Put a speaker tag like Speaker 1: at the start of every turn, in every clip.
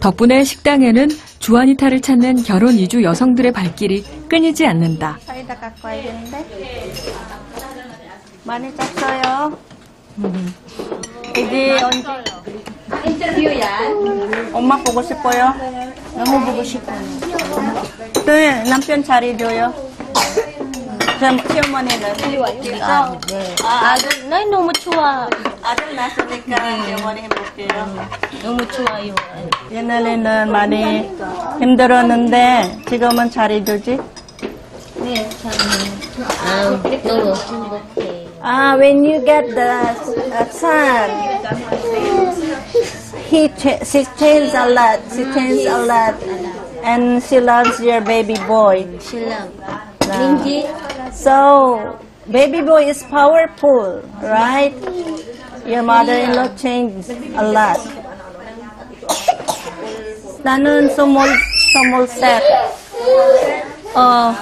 Speaker 1: 덕분에 식당에는 주아니타를 찾는 결혼 이주 여성들의 발길이 끊이지 않는다.
Speaker 2: 사이다 갖고 와야 되는데. 많이 짰어요. 이제 언제? 엄마 보고 싶어요?
Speaker 3: 너무 보고 싶어요.
Speaker 2: 네, 남편 잘해줘요. 저 시어머니는
Speaker 3: 아, 네. 아들, 나 너무 좋아.
Speaker 2: 아들 낳았으니까 시어머니 행복해요.
Speaker 3: 너무 좋아요.
Speaker 2: 옛날에는 많이 힘들었는데 지금은 잘해주지?
Speaker 3: 네, 참. 아, 너무 행복해.
Speaker 2: Ah, when you get the uh, son, he ch- she changed a lot. She changed a lot, and she loves your baby boy.
Speaker 3: 신랑. 민지?
Speaker 2: So, baby boy is powerful, right? Your mother-in-law changed a lot. 나는 스물 스물셋. 어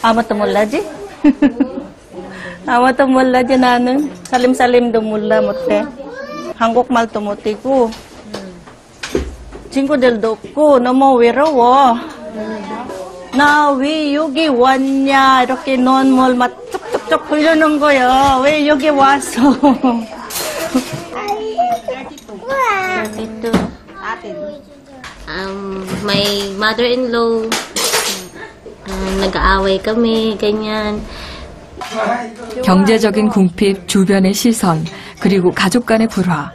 Speaker 2: 아무것도 몰라지? 아무것도 몰라지 나는 살림살림도 몰라 못해. 한국말도 못하고 친구들도 없고 너무 외로워. 나 왜 여기 왔냐 이렇게 눈물 막 쭉쭉쭉 흘리는 거야. 왜 여기 왔어?
Speaker 3: Um, may mother-in-law. Um, nag-aaway kami, ganyan.
Speaker 1: 경제적인 궁핍, 주변의 시선, 그리고 가족 간의 불화.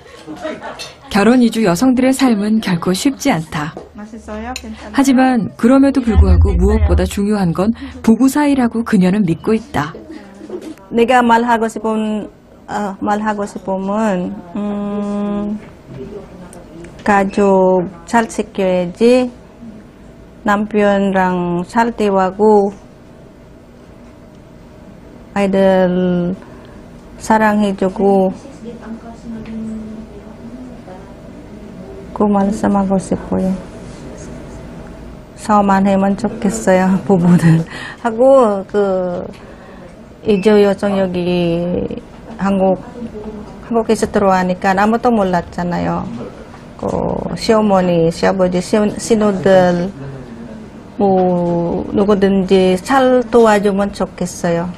Speaker 1: 결혼 이주 여성들의 삶은 결코 쉽지 않다.
Speaker 2: 맛있어요? 괜찮아.
Speaker 1: 하지만 그럼에도 불구하고 무엇보다 중요한 건 부부 사이라고 그녀는 믿고 있다.
Speaker 2: 내가 말하고 싶은 어, 말하고 싶으면 음, 가족 잘 지켜야지 남편랑 잘 대화하고 아이들 사랑해주고 그 말씀하고 싶어요. 서만 하면 좋겠어요 부부는 하고 그 이제 여성 여기 한국 한국에서 들어와니까 아무것도 몰랐잖아요. 그 시어머니, 시아버지, 시- 신우들 뭐 누구든지 잘 도와주면 좋겠어요.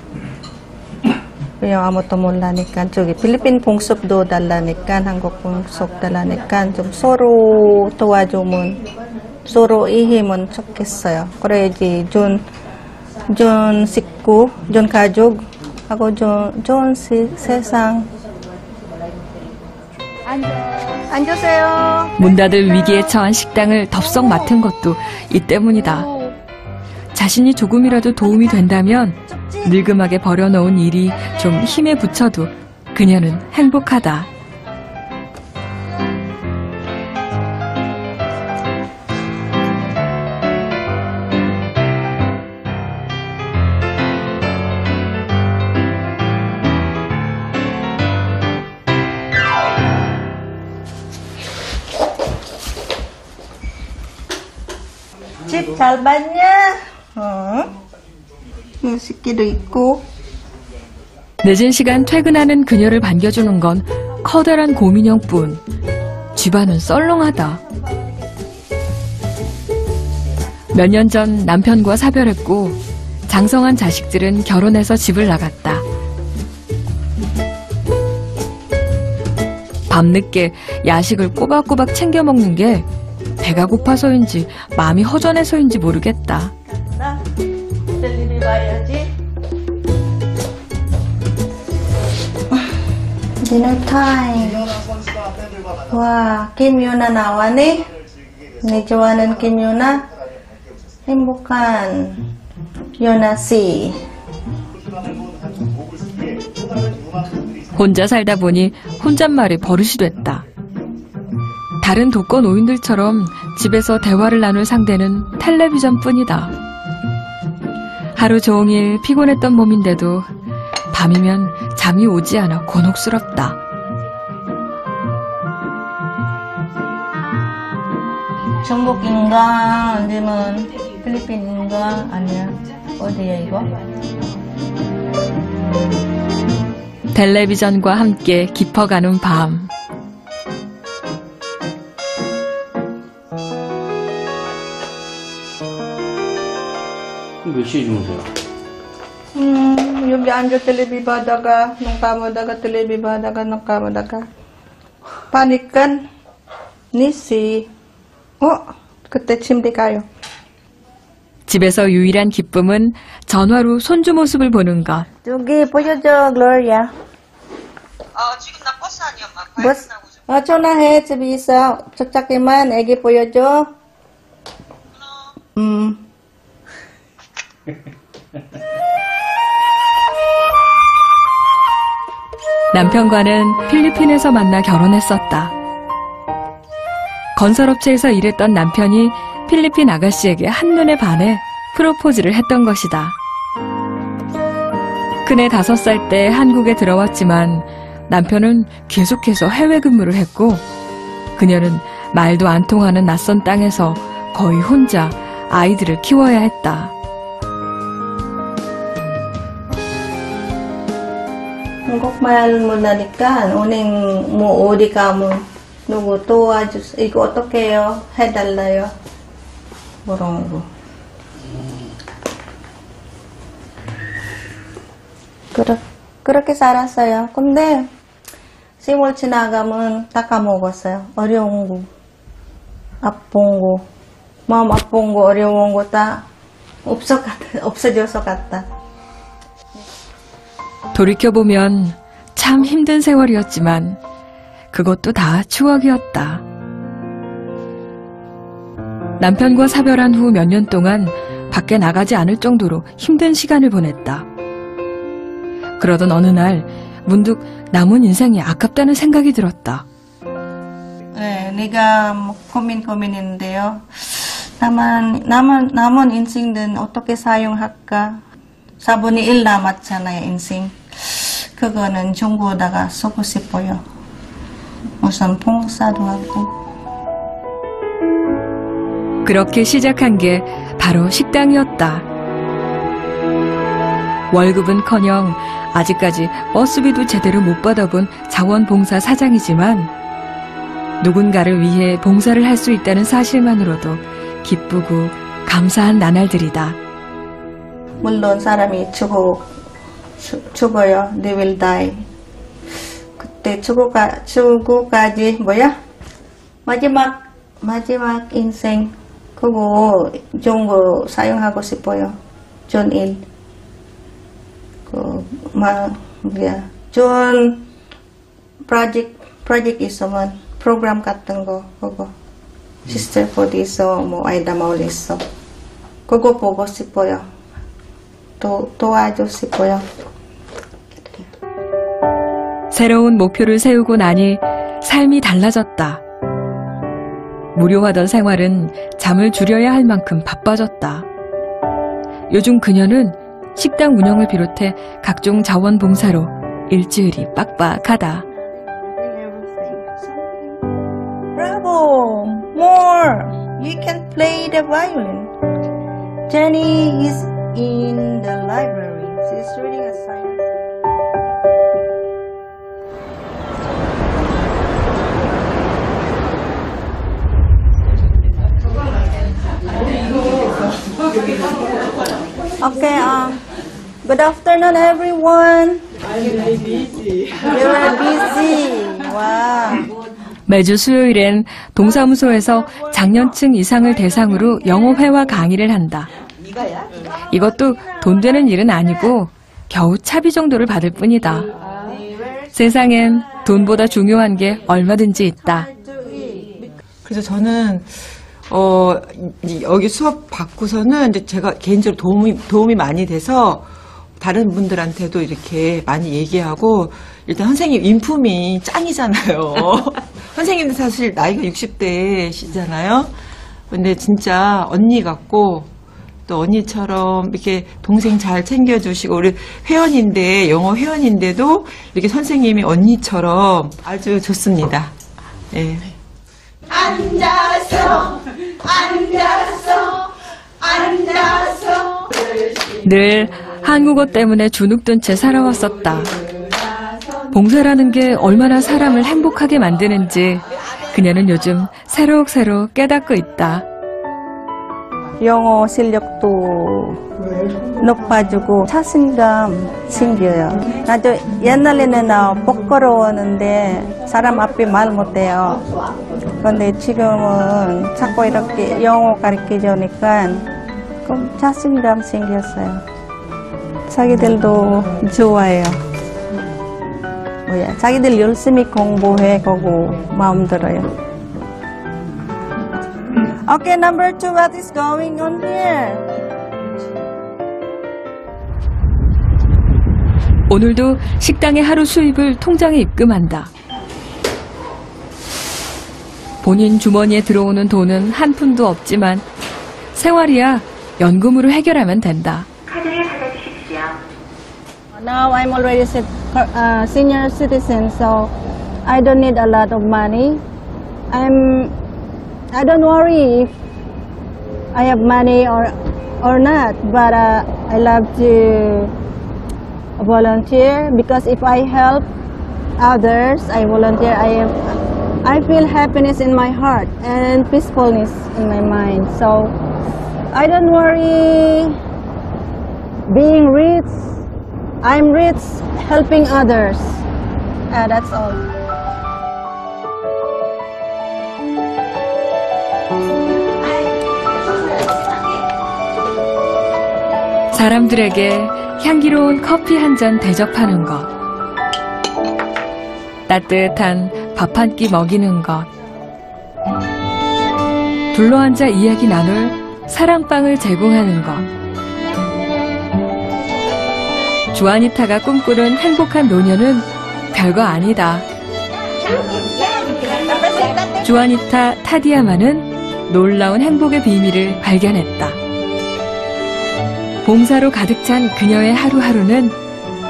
Speaker 2: 왜냐 아무것도 몰라니까 저기 필리핀 봉습도 달라니까 한국 봉습 달라니까 좀 서로 도와주면 서로 이해면 좋겠어요. 그래야지 좀 좋은 식구, 좋은 가족 하고 좋은 시- 세상. 앉으세요.
Speaker 1: 문 닫을 위기에 처한 식당을 덥석 맡은 것도 이 때문이다. 자신이 조금이라도 도움이 된다면 늙음하게 버려놓은 일이 좀 힘에 붙여도 그녀는 행복하다.
Speaker 2: 잘 봤냐? 어? 식기도 있고.
Speaker 1: 늦은 시간 퇴근하는 그녀를 반겨주는 건 커다란 고민형뿐. 집안은 썰렁하다. 몇 년 전 남편과 사별했고 장성한 자식들은 결혼해서 집을 나갔다. 밤늦게 야식을 꼬박꼬박 챙겨 먹는 게 배가 고파서인지 마음이 허전해서인지 모르겠다.
Speaker 2: 나 텔레비 봐야지. Dinner time. 와, 김유나 나와네. 내 좋아하는 김유나. 행복한 유나 씨.
Speaker 1: 혼자 살다 보니 혼잣말이 버릇이 됐다. 다른 독거 노인들처럼 집에서 대화를 나눌 상대는 텔레비전 뿐이다. 하루 종일 피곤했던 몸인데도 밤이면 잠이 오지 않아 곤혹스럽다.
Speaker 2: 중국인가 아니면 필리핀인가 아니야 어디야 이거?
Speaker 1: 텔레비전과 함께 깊어가는 밤.
Speaker 4: 시에 주무세요?
Speaker 2: 음, 여기 앉아 텔레비 보다가 눈 감으다가 텔레비 보다가 눈 감으다가 파니까 니시 어? 그때 침대 가요.
Speaker 1: 집에서 유일한 기쁨은 전화로 손주 모습을 보는 것.
Speaker 2: 저기 보여줘, 글로리아.
Speaker 5: 어, 지금 나 버스 아니야, 바이크 나고 좀.
Speaker 2: 어, 전화해, 집에 있어. 저짝에만 애기 보여줘. 음.
Speaker 1: 남편과는 필리핀에서 만나 결혼했었다. 건설업체에서 일했던 남편이 필리핀 아가씨에게 한눈에 반해 프로포즈를 했던 것이다. 그네 다섯 살 때 한국에 들어왔지만 남편은 계속해서 해외 근무를 했고 그녀는 말도 안 통하는 낯선 땅에서 거의 혼자 아이들을 키워야 했다.
Speaker 2: 한국말 못하니까 은행 뭐 어디 가면 누구 도와주세요. 이거 어떻게 해요? 해달라요. 그런 거. 그렇, 그렇게 살았어요. 근데 세월 지나가면 다 까먹었어요. 어려운 거, 아픈 거, 마음 아픈 거, 어려운 거 다 없어, 없어져서 갔다.
Speaker 1: 돌이켜보면 참 힘든 세월이었지만 그것도 다 추억이었다. 남편과 사별한 후 몇 년 동안 밖에 나가지 않을 정도로 힘든 시간을 보냈다. 그러던 어느 날 문득 남은 인생이 아깝다는 생각이 들었다.
Speaker 2: 네, 내가 뭐 고민 고민인데요. 남은 남은 남은 인생은 어떻게 사용할까? 4분의 1 남았잖아요, 인생. 그거는 정부에다가 쓰고 싶어요. 우선 봉사도 하고.
Speaker 1: 그렇게 시작한 게 바로 식당이었다. 월급은커녕 아직까지 버스비도 제대로 못 받아본 자원봉사 사장이지만 누군가를 위해 봉사를 할 수 있다는 사실만으로도 기쁘고 감사한 나날들이다.
Speaker 2: 물론 사람이 죽어 죽- 죽어요. They will die. 그때 죽어가 죽어까지 뭐야? 마지막 마지막 인생 그거 좋은 거 사용하고 싶어요. 좋은 일. 그막 뭐야? 좋은 프로젝트 프로젝트 있으면 프로그램 같은 거 그거 시스터 포드 있어 뭐 아이다 마을 있어 그거 보고 싶어요. 도, 도와주고 싶어요.
Speaker 1: 새로운 목표를 세우고 나니 삶이 달라졌다. 무료하던 생활은 잠을 줄여야 할 만큼 바빠졌다. 요즘 그녀는 식당 운영을 비롯해 각종 자원봉사로 일주일이 빡빡하다.
Speaker 2: Jenny is in the library. Good afternoon, everyone. You are busy. Wow.
Speaker 1: 매주 수요일엔 동사무소에서 장년층 이상을 대상으로 영어 회화 강의를 한다. 이것도 돈 되는 일은 아니고 겨우 차비 정도를 받을 뿐이다. 세상엔 돈보다 중요한 게 얼마든지 있다.
Speaker 6: 그래서 저는 어 이- 여기 수업 받고서는 이제 제가 개인적으로 도움이 도움이 많이 돼서 다른 분들한테도 이렇게 많이 얘기하고 일단 선생님 인품이 짱이잖아요. 선생님도 사실 나이가 60대시잖아요. 근데 진짜 언니 같고 또 언니처럼 이렇게 동생 잘 챙겨주시고 우리 회원인데 영어 회원인데도 이렇게 선생님이 언니처럼 아주 좋습니다. 예.
Speaker 1: 늘 한국어 때문에 주눅든 채 살아왔었다. 봉사라는 게 얼마나 사람을 행복하게 만드는지 그녀는 요즘 새록새록 깨닫고 있다.
Speaker 2: 영어 실력도 높아지고 자신감 생겨요. 나도 옛날에는 나 부끄러웠는데 사람 앞에 말 못해요. 근데 지금은 자꾸 이렇게 영어 좀 자신감 생겼어요. 자기들도 좋아해요. 뭐야, 자기들 열심히 공부해 보고 마음 들어요. Okay, number two, what is going on here?
Speaker 1: 오늘도 식당의 하루 수입을 통장에 입금한다. 본인 주머니에 들어오는 돈은 한 푼도 없지만 생활이야 연금으로 해결하면 된다.
Speaker 2: Now I'm already a uh, senior citizen, so I don't need a lot of money. I'm, I don't worry if I have money or or not, but uh, I love to volunteer because if I help others, I volunteer. I am, I feel happiness in my heart and peacefulness in my mind. So I don't worry being rich. I'm rich helping others. Uh, that's all.
Speaker 1: 사람들에게 향기로운 커피 한 잔 대접하는 것. 따뜻한 밥 한 끼 먹이는 것. 둘러앉아 이야기 나눌 사랑방을 제공하는 것. 주아니타가 꿈꾸는 행복한 노년은 별거 아니다. 주아니타 타디아마는 놀라운 행복의 비밀을 발견했다. 봉사로 가득 찬 그녀의 하루하루는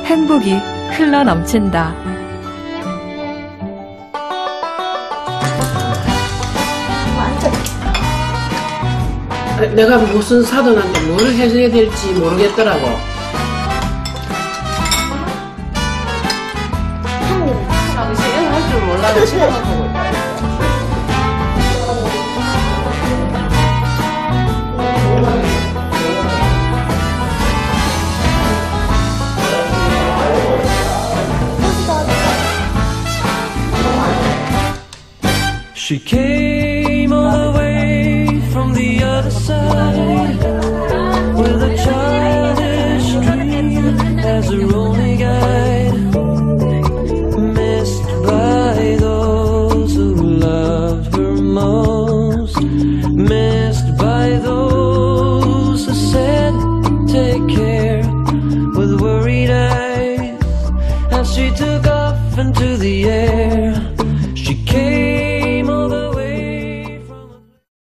Speaker 1: 행복이 흘러 넘친다.
Speaker 4: 내가 무슨 사돈한테 뭘 해줘야 될지 모르겠더라고. 몰라도 생각하고 있다.
Speaker 7: She came